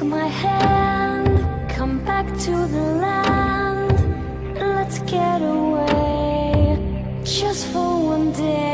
Take my hand, come back to the land. Let's get away, just for one day.